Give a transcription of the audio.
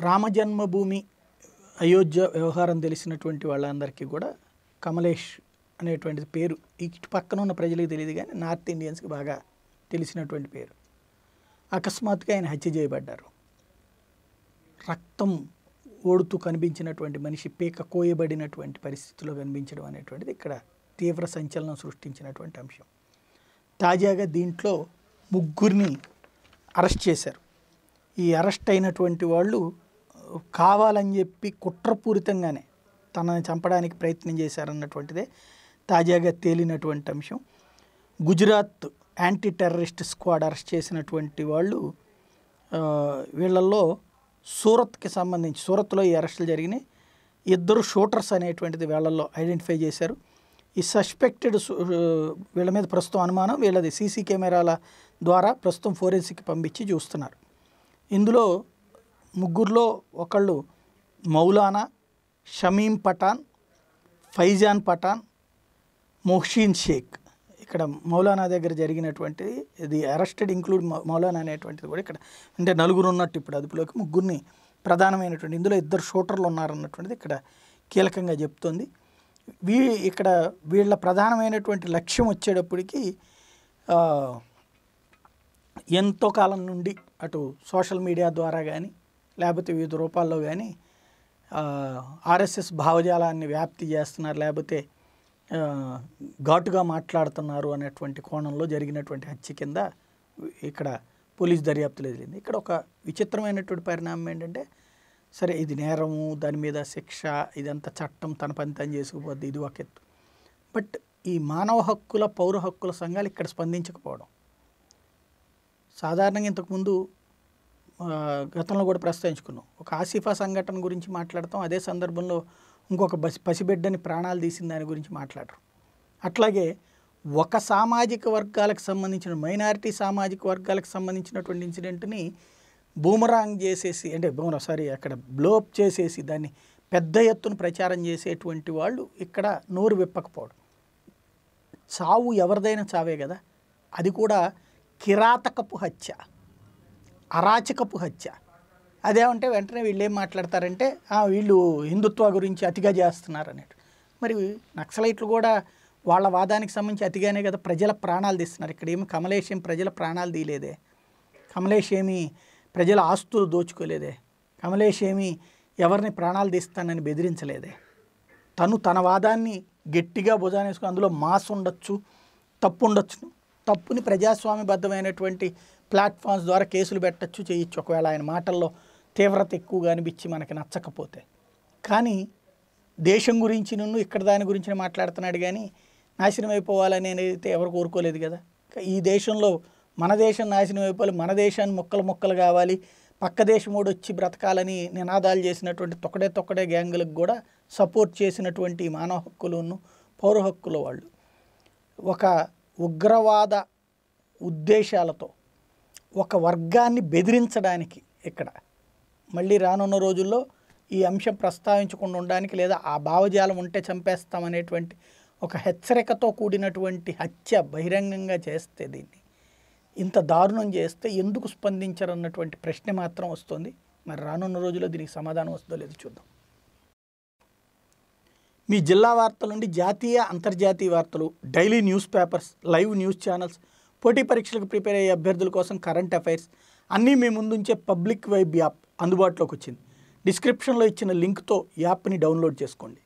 రామజన్మభూమి అయోధ్య వ్యవహారం తెలిసినటువంటి వాళ్ళందరికీ కూడా కమలేష్ అనేటువంటి పేరు ఇటు పక్కన ఉన్న ప్రజలకు తెలియదు కానీ నార్త్ ఇండియన్స్కి బాగా తెలిసినటువంటి పేరు. అకస్మాత్తుగా ఆయన హత్య చేయబడ్డారు. రక్తం ఓడుతూ కనిపించినటువంటి మనిషి పీక కోయబడినటువంటి పరిస్థితిలో కనిపించడం అనేటువంటిది ఇక్కడ తీవ్ర సంచలనం సృష్టించినటువంటి అంశం. తాజాగా దీంట్లో ముగ్గురిని అరెస్ట్ చేశారు. ఈ అరెస్ట్ అయినటువంటి వాళ్ళు కావాలని చెప్పి కుట్రపూరితంగానే తనని చంపడానికి ప్రయత్నం చేశారన్నటువంటిదే తాజాగా తేలినటువంటి అంశం. Gujarat anti terrorist squad arrest చేసినటువంటి వాళ్ళు వీళ్ళల్లో సూరత్కి సంబంధించి సూరత్లో ఈ అరెస్టులు జరిగినాయి. ఇద్దరు షూటర్స్ అనేటువంటిది వీళ్ళల్లో ఐడెంటిఫై చేశారు. ఈ సస్పెక్టెడ్ వీళ్ళ మీద ప్రస్తుతం అనుమానం వీళ్ళది సీసీ కెమెరాల ద్వారా ప్రస్తుతం ఫోరెన్సిక్ పంపించి చూస్తున్నారు. ఇందులో ముగ్గురులో ఒకళ్ళు మౌలానా షమీం పఠాన్ ఫైజాన్ పఠాన్ మొహ్షీన్ షేక్. ఇక్కడ మౌలానా దగ్గర జరిగినటువంటిది ఇది అరెస్టెడ్ ఇంక్లూడ్ మౌలానా అనేటువంటిది కూడా ఇక్కడ. అంటే నలుగురు ఉన్నట్టు ఇప్పుడు అదుపులోకి ముగ్గురిని ప్రధానమైనటువంటి ఇందులో ఇద్దరు షూటర్లు ఉన్నారన్నటువంటిది ఇక్కడ కీలకంగా చెప్తోంది. వీ ఇక్కడ వీళ్ళ ప్రధానమైనటువంటి లక్ష్యం వచ్చేటప్పటికి ఎంతో కాలం నుండి అటు సోషల్ మీడియా ద్వారా కానీ లేకపోతే వివిధ రూపాల్లో కానీ ఆర్ఎస్ఎస్ భావజాలాన్ని వ్యాప్తి చేస్తున్నారు లేకపోతే ఘాటుగా మాట్లాడుతున్నారు అనేటువంటి కోణంలో జరిగినటువంటి హత్య కింద ఇక్కడ పోలీస్ దర్యాప్తులో జరిగింది ఇక్కడ ఒక విచిత్రమైనటువంటి పరిణామం ఏంటంటే సరే ఇది నేరము దాని మీద శిక్ష ఇదంతా చట్టం తన పని తను చేసుకుపోద్ది ఇది ఒక ఎత్తు. బట్ ఈ మానవ హక్కుల పౌర హక్కుల సంఘాలు ఇక్కడ స్పందించకపోవడం సాధారణంగా ఇంతకుముందు గతంలో కూడా ప్రస్తావించుకున్నాం. ఒక ఆసిఫా సంఘటన గురించి మాట్లాడతాం అదే సందర్భంలో ఇంకొక బసి పసిబిడ్డని ప్రాణాలు తీసిన దాని గురించి మాట్లాడరు. అట్లాగే ఒక సామాజిక వర్గాలకు సంబంధించిన మైనారిటీ సామాజిక వర్గాలకు సంబంధించినటువంటి ఇన్సిడెంట్ని బూమరాంగ్ చేసేసి అంటే బూమరా సారీ అక్కడ బ్లోప్ చేసేసి దాన్ని పెద్ద ఎత్తున ప్రచారం చేసేటువంటి వాళ్ళు ఇక్కడ నోరు విప్పకపోవడం. చావు ఎవరిదైనా చావే కదా? అది కూడా కిరాతకపు హత్య. అరాచకపు హత్య. అదేమంటే వెంటనే వీళ్ళు ఏం మాట్లాడతారంటే వీళ్ళు హిందుత్వ గురించి అతిగా చేస్తున్నారు అన్నట్టు మరి నక్సలైట్లు కూడా వాళ్ళ వాదానికి సంబంధించి అతిగానే కదా ప్రజల ప్రాణాలు తీస్తున్నారు. ఇక్కడ ఏమి కమలేష్ ఏమి ప్రజల ప్రాణాలు తీయలేదే. కమలేష్ ఏమి ప్రజల ఆస్తులు దోచుకోలేదే. కమలేష్ ఏమి ఎవరిని ప్రాణాలు తీస్తానని బెదిరించలేదే. తను తన వాదాన్ని గట్టిగా భుజానేసుకుని అందులో మాస్ ఉండొచ్చు తప్పు ఉండొచ్చును తప్పుని ప్రజాస్వామ్యబద్ధమైనటువంటి ప్లాట్ఫామ్స్ ద్వారా కేసులు పెట్టచ్చు చేయొచ్చు. ఒకవేళ ఆయన మాటల్లో తీవ్రత ఎక్కువగా అనిపించి మనకి నచ్చకపోతే. కానీ దేశం గురించి నన్ను ఇక్కడ దాని గురించి మాట్లాడుతున్నాడు కానీ నాశనం అయిపోవాలని అయితే ఎవరు కోరుకోలేదు కదా. ఈ దేశంలో మన దేశం నాశనం అయిపోవాలి మన దేశాన్ని మొక్కలు మొక్కలు కావాలి పక్క దేశం వచ్చి బ్రతకాలని నినాదాలు చేసినటువంటి తొక్కడే తొక్కడే గ్యాంగులకు కూడా సపోర్ట్ చేసినటువంటి మానవ హక్కులను పౌర హక్కుల వాళ్ళు. ఒక ఉగ్రవాద ఉద్దేశాలతో ఒక వర్గాన్ని బెదిరించడానికి ఇక్కడ మళ్ళీ రానున్న రోజుల్లో ఈ అంశం ప్రస్తావించకుండా ఉండడానికి లేదా ఆ భావజాలం ఉంటే చంపేస్తామనేటువంటి ఒక హెచ్చరికతో కూడినటువంటి హత్య బహిరంగంగా చేస్తే దీన్ని ఇంత దారుణం చేస్తే ఎందుకు స్పందించరన్నటువంటి ప్రశ్న మాత్రం వస్తుంది. మరి రానున్న రోజుల్లో దీనికి సమాధానం వస్తుందో లేదో చూద్దాం. మీ జిల్లా వార్తల నుండి జాతీయ అంతర్జాతీయ వార్తలు daily news papers live news channels పోటీ పరీక్షలకు ప్రిపేర్ అయ్యే అభ్యర్థుల కోసం కరెంట్ అఫైర్స్ అన్నీ మీ ముందుంచే పబ్లిక్ వైబ్ యాప్ అందుబాటులోకి వచ్చింది. డిస్క్రిప్షన్లో ఇచ్చిన లింక్తో యాప్ని డౌన్లోడ్ చేసుకోండి.